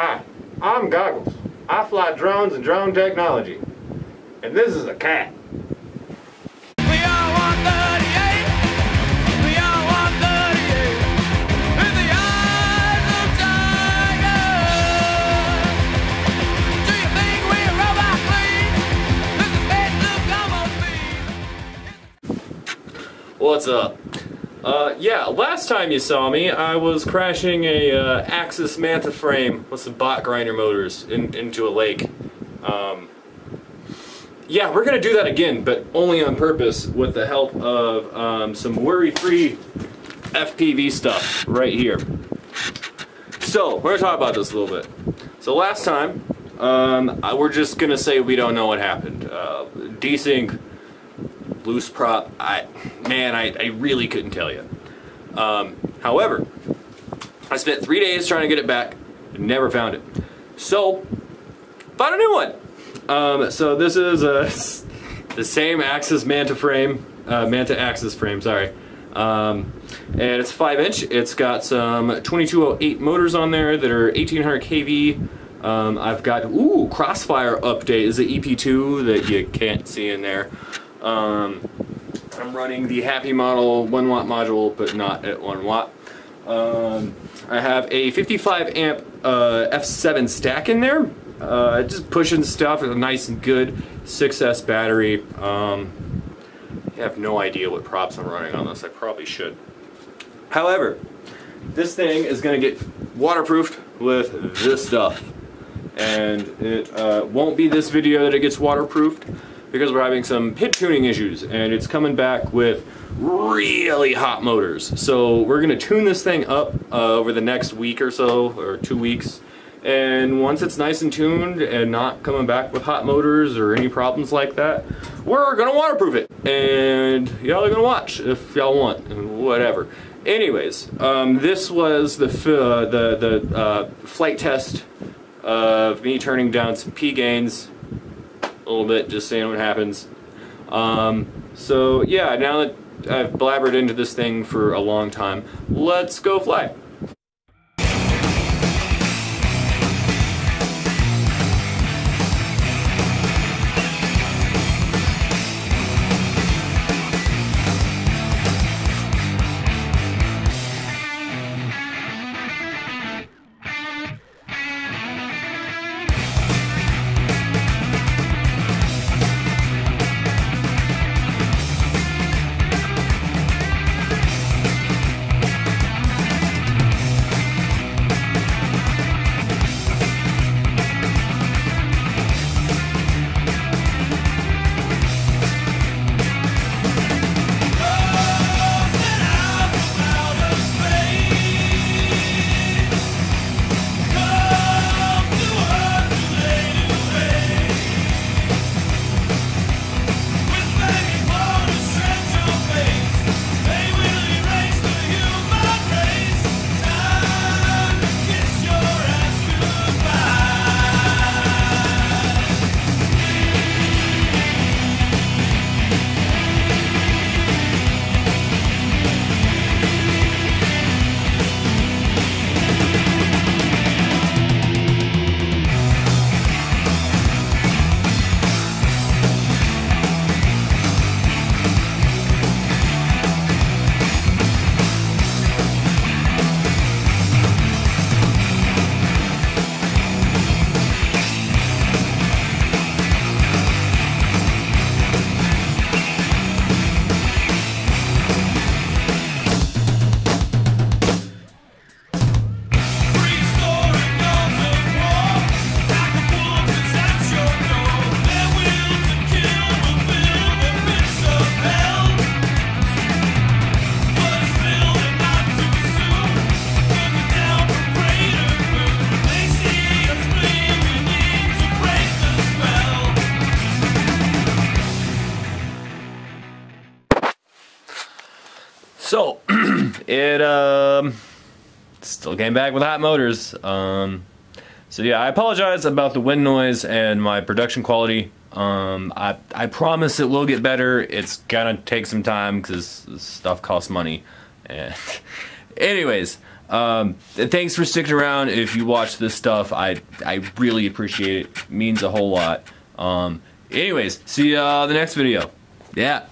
Hi, I'm Goggles. I fly drones and drone technology. And this is a cat. We are 138. We are 138. In the eyes of tiger. Do you think we're robot clean? This is best of come on me. What's up? Uh, yeah, last time you saw me, I was crashing a uh, Axis Manta frame with some bot grinder motors in, into a lake. Um, yeah, we're gonna do that again, but only on purpose with the help of um, some worry-free FPV stuff right here. So, we're gonna talk about this a little bit. So last time, um, I- we're just gonna say we don't know what happened. Uh, desync loose prop. I man, I, I really couldn't tell you. Um, however, I spent three days trying to get it back, never found it. So, bought a new one. Um, so this is uh, the same Axis Manta frame, uh, Manta Axis frame. Sorry. Um, and it's 5 inch. It's got some 2208 motors on there that are 1800 kV. Um, I've got, ooh, Crossfire update is the EP2 that you can't see in there. Um, I'm running the Happymodel 1 watt module, but not at 1 watt. Um, I have a 55 amp uh, F7 stack in there. Uh, just pushing stuff with a nice and good 6S battery. Um, I have no idea what props I'm running on this. I probably should. However, this thing is going to get waterproofed with this stuff. And it uh, won't be this video that it gets waterproofed because we're having some PID tuning issues and it's coming back with really hot motors. So we're to tune this thing up uh, over the next week or so, or two weeks. And once it's nice and tuned and not coming back with hot motors or any problems like that, we're gonna waterproof it. And y'all are gonna watch if y'all want, and whatever. Anyways, um, this was the uh, the the uh, flight test of me turning down some P gains a little bit, just seeing what happens. Um, so yeah, now that I've blabbered into this thing for a long time, let's go fly. So it um still came back with hot motors. Um, so yeah, I apologize about the wind noise and my production quality. Um, I I promise it will get better. It's gonna take some time because stuff costs money. And anyways, Um, thanks for sticking around. If you watch this stuff, I I really appreciate it. it means a whole lot. Um, anyways, see you uh, the next video. Yeah.